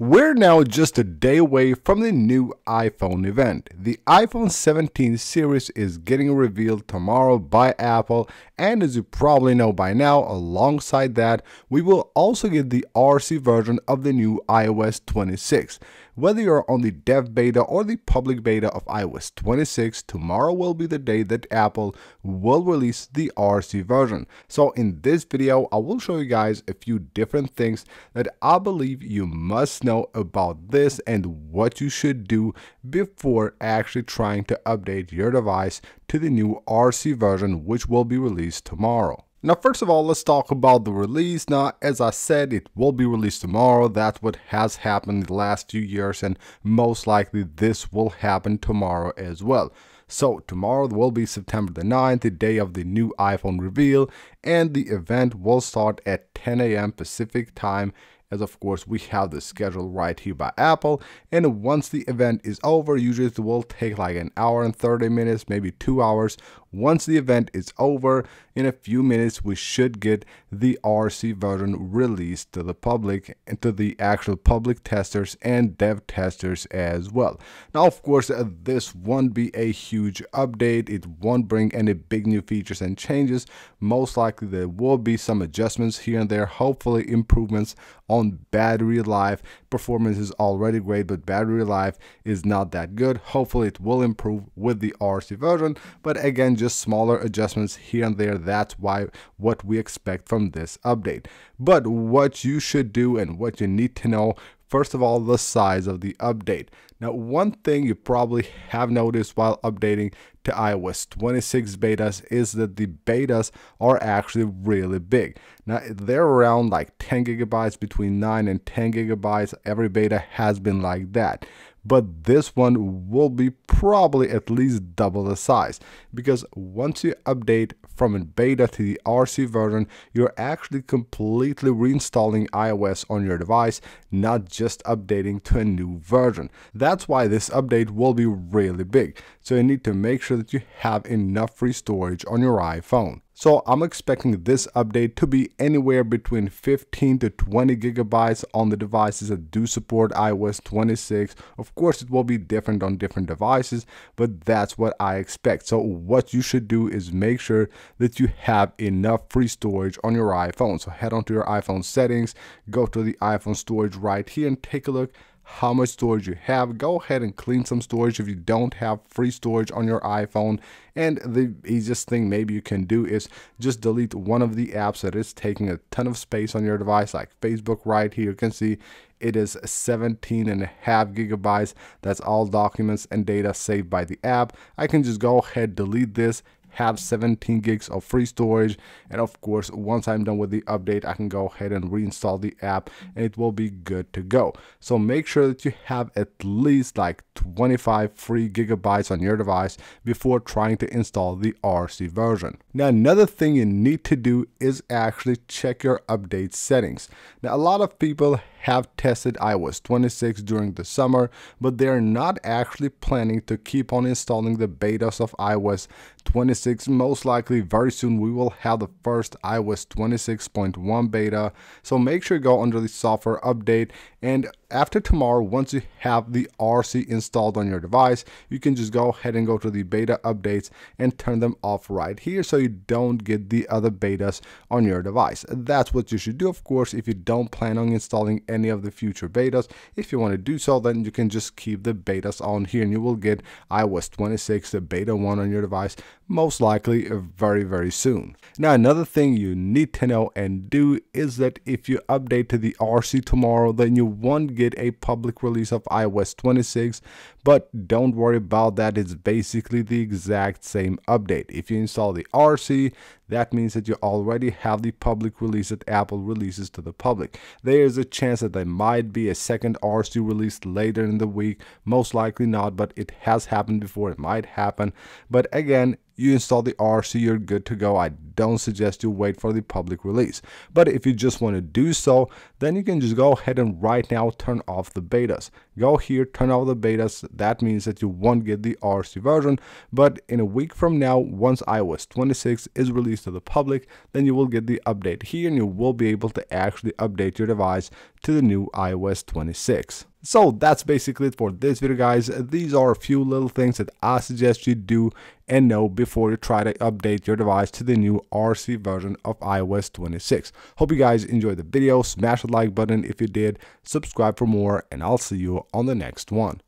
We're now just a day away from the new iPhone event. The iPhone 17 series is getting revealed tomorrow by Apple, and as you probably know by now, alongside that, we will also get the RC version of the new iOS 26. Whether you're on the dev beta or the public beta of iOS 26, tomorrow will be the day that Apple will release the RC version. So in this video, I will show you guys a few different things that I believe you must know about this and what you should do before actually trying to update your device to the new RC version which will be released tomorrow. Now, first of all, let's talk about the release. Now, as I said, it will be released tomorrow. That's what has happened the last few years, and most likely this will happen tomorrow as well. So, tomorrow will be September the 9th, the day of the new iPhone reveal, and the event will start at 10 a.m. Pacific time as of course we have the schedule right here by Apple and once the event is over usually it will take like an hour and 30 minutes maybe two hours. Once the event is over, in a few minutes we should get the RC version released to the public and to the actual public testers and dev testers as well. Now of course uh, this won't be a huge update, it won't bring any big new features and changes, most likely there will be some adjustments here and there, hopefully improvements on battery life. Performance is already great but battery life is not that good, hopefully it will improve with the RC version, but again just smaller adjustments here and there. That's why what we expect from this update. But what you should do and what you need to know First of all, the size of the update. Now, one thing you probably have noticed while updating to iOS 26 betas is that the betas are actually really big. Now, they're around like 10 gigabytes, between 9 and 10 gigabytes. Every beta has been like that but this one will be probably at least double the size because once you update from a beta to the RC version, you're actually completely reinstalling iOS on your device, not just updating to a new version. That's why this update will be really big, so you need to make sure that you have enough free storage on your iPhone. So I'm expecting this update to be anywhere between 15 to 20 gigabytes on the devices that do support iOS 26. Of course, it will be different on different devices, but that's what I expect. So what you should do is make sure that you have enough free storage on your iPhone. So head on to your iPhone settings, go to the iPhone storage right here and take a look how much storage you have. Go ahead and clean some storage if you don't have free storage on your iPhone. And the easiest thing maybe you can do is just delete one of the apps that is taking a ton of space on your device, like Facebook right here. You can see it is 17 and a half gigabytes. That's all documents and data saved by the app. I can just go ahead, delete this, have 17 gigs of free storage. And of course once I'm done with the update I can go ahead and reinstall the app and it will be good to go. So make sure that you have at least like 25 free gigabytes on your device before trying to install the RC version. Now another thing you need to do is actually check your update settings. Now a lot of people have tested iOS 26 during the summer, but they're not actually planning to keep on installing the betas of iOS 26. Most likely very soon we will have the first iOS 26.1 beta. So make sure you go under the software update and after tomorrow, once you have the RC installed on your device, you can just go ahead and go to the beta updates and turn them off right here so you don't get the other betas on your device. That's what you should do, of course, if you don't plan on installing any of the future betas. If you want to do so, then you can just keep the betas on here and you will get iOS 26, the beta 1 on your device, most likely uh, very, very soon. Now, another thing you need to know and do is that if you update to the RC tomorrow, then you won't get a public release of iOS 26, but don't worry about that. It's basically the exact same update. If you install the RC, that means that you already have the public release that Apple releases to the public. There is a chance that there might be a second RC release later in the week. Most likely not, but it has happened before. It might happen. But again, you install the RC, you're good to go. I don't suggest you wait for the public release. But if you just want to do so, then you can just go ahead and right now turn off the betas. Go here, turn off the betas. That means that you won't get the RC version. But in a week from now, once iOS 26 is released to the public, then you will get the update here and you will be able to actually update your device to the new iOS 26. So that's basically it for this video guys. These are a few little things that I suggest you do and know before you try to update your device to the new RC version of iOS 26. Hope you guys enjoyed the video. Smash the like button if you did. Subscribe for more and I'll see you on the next one.